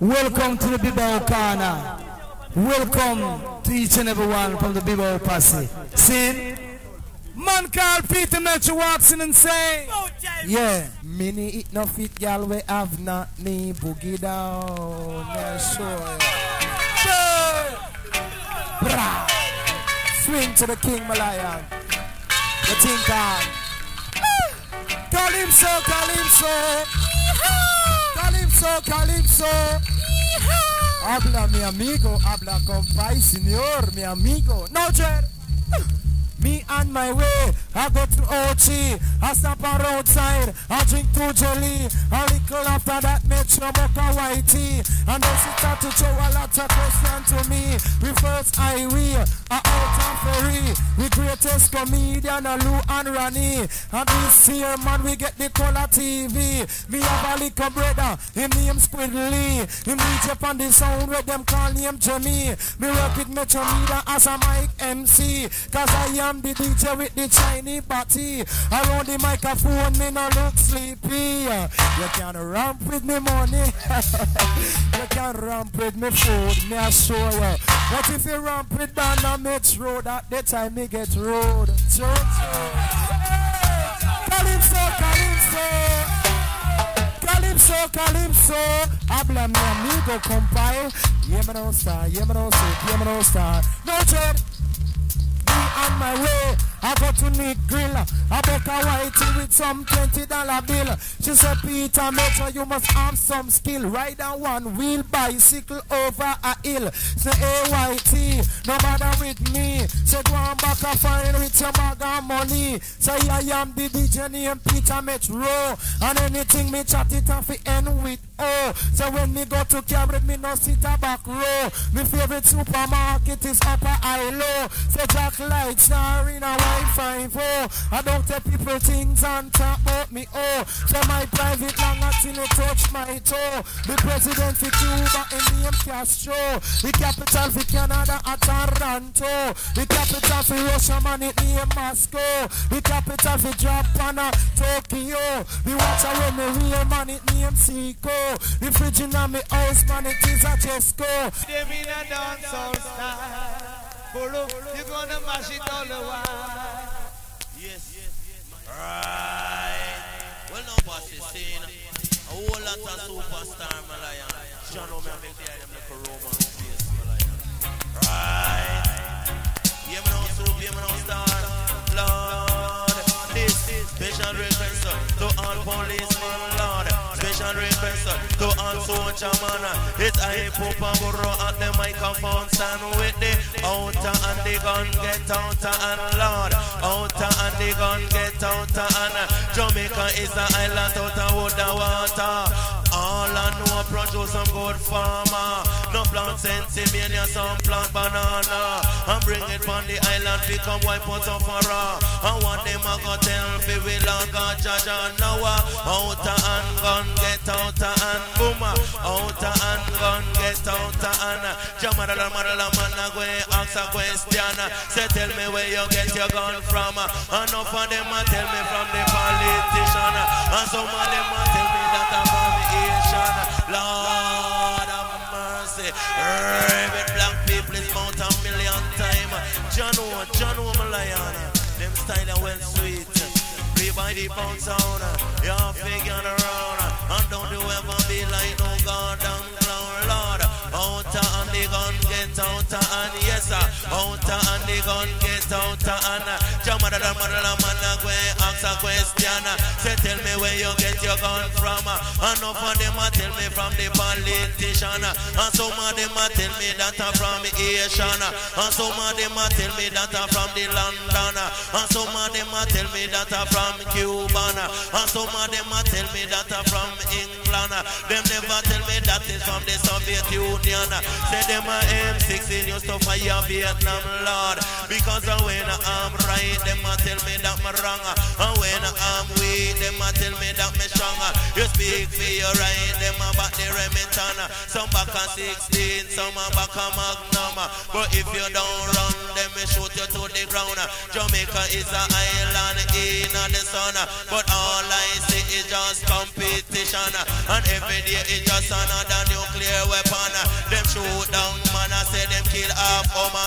Welcome to the Bibow Corner. Welcome to each and every one from the Bibow Posse. See? Man called Peter Metro walks in and say, Yeah, mini it no fit gal we have not me boogie down. Yeah, sure. Bra. Swing to the King Malayan. The Ting Kong. Calypso, Calypso. Calypso, Calypso. Habla mi amigo, habla compadre, señor, mi amigo. No, Jer. Me on my way, I go to OT, I stop on roadside, I drink two jelly, a little after that make sure boca whitey, and then she start to throw a lot of question to me. We first I out and ferry, we greatest comedian, a Lou and Rani, and this here man we get the color TV. Me have a little brother, him name Squiddly, him up on the sound where them call him Jimmy. Me work with Metro Media as a mic MC, cause I am the DJ with the Chinese body. Around the microphone, me no look sleepy. You can ramp with me money. you can ramp with me food, me you. What if you ramp with Dana Mitch Road at the time me get road? Calypso, Calypso. Calypso, Calypso, habla mi amigo compay. Yeah, me no star, yeah, me no soup, yeah, me no star. No on my way. I go to Nick Grill. I book a whitey with some $20 bill. She said, Peter, make sure you must have some skill. Ride a one wheel bicycle over a hill. Say, hey, whitey, no matter with me. Say, go on back a fine with your bag of money. Say, I am the DJ named Peter Metro. And anything me chat it off it end with oh. So when me go to carry me no sit a back row. My favorite supermarket is upper low. Say Jack Light star in a white five oh. I don't tell people things and talk about me oh. So my private long until it touch my toe. The president for Cuba and name Castro. The capital for Canada at Toronto. The capital for Russia man it name Moscow. The capital for Japan uh, Tokyo. The watcher when me real man it name Seiko. The fridge in my house, man, it is a Tesco. Them in a dancehall style. Bolo, you gonna mash it all the while. Yes, right. Well, no boss is a whole lot of superstar Malayan. John. Right. Yeah, man, soup, yeah, man, no star. Lord, this special request to all Special request to soldier man. It's a Burro at the microphone stand with the outer and the gun get outer and Lord. Outer and the gun get outer and Jamaica is an island out of water. All I know produce some good farmer. No plant sensimania, some plant banana. And bring it from the island, become wipe out of a raw. And what them a go tell fi we long a jaja now. Outer and gun get outer and boom. Outer and gun get outer and Jamarala marala man a go ask a question. Say tell me where you get your gun from. Enough of them a tell me from the politician. And some of them a tell me that I'm from Asian. Lord have mercy. Rabbit black people is about a million time. John O, John Malayana. Them style are well sweet. Play by the pound sound. You're figuring around. Outer and yes. Outer and the gun get outer and Jamada da mada Say tell me where you get your gun from. And enough of them a tell me from the politician. Uh, and some of them a tell me that I'm from Asian. And some of them a tell me that I'm from the London. And some of them a tell me that I'm from Cuban. And some of them a tell me that I'm from England. Them never tell me that is from the Soviet Union. Say them a M16 used to fire Vietnam, Lord. Because uh, when I'm right, them a tell me that me wrong. And when I'm weak, them a tell me that me strong. You speak for your right, them back the Remington. Some back a 16, some a back a Magnum. But if you don't run, them me shoot you to the ground. Jamaica is an island in the sun. But all I see is just competition. And every day it's just another nuclear weapon. Them shoot down man, I say them kill half Oman.